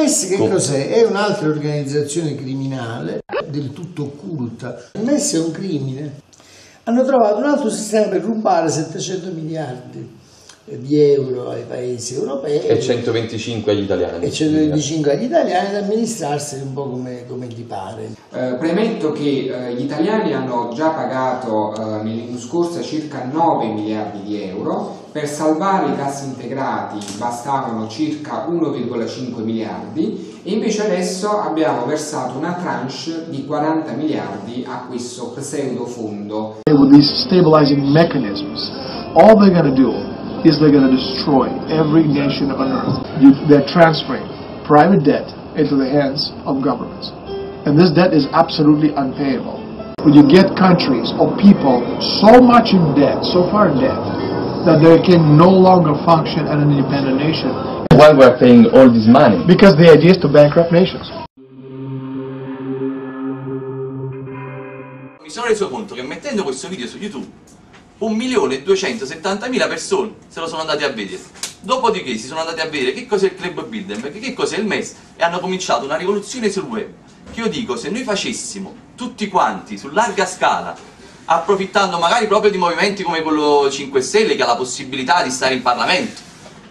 MES che cos'è? È un'altra organizzazione criminale, del tutto occulta. Il MES è un crimine. Hanno trovato un altro sistema per rubare 700 miliardi di euro ai paesi europei E 125 agli italiani. e 125 agli italiani ad amministrarseli un po' come, come gli pare. Eh, premetto che eh, gli italiani hanno già pagato eh, nell'anno scorso circa 9 miliardi di euro, per salvare i cassi integrati bastavano circa 1,5 miliardi e invece adesso abbiamo versato una tranche di 40 miliardi a questo pseudo fondo. with these stabilizing mechanisms, all they're going to do is they're going to destroy every nation on earth. You, they're transferring private debt into the hands of governments. And this debt is absolutely unpayable. When you get countries or people so much in debt, so far in debt, that they can no longer function as an independent nation Why we're paying all this money? because the idea is to bankrupt nations. Mi sono reso conto che mettendo questo video su YouTube 1.270.000 persone se lo sono andati a vedere. Dopodiché si sono andati a vedere che cos'è il Club Bilderberg, che cos'è il MES e hanno cominciato una rivoluzione sul web. Che io dico, se noi facessimo tutti quanti su larga scala, approfittando magari proprio di movimenti come quello 5 Stelle che ha la possibilità di stare in Parlamento,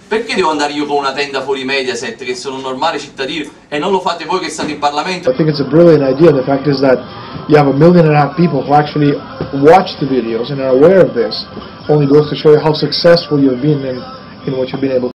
perché devo andare io con una tenda fuori Mediaset che sono un normale cittadino e non lo fate voi che state in Parlamento? I think it's a brilliant idea. The fact is that you have a million and a half people who actually watch the videos and are aware of this. Only goes to show you how successful you've been in, in what you've been able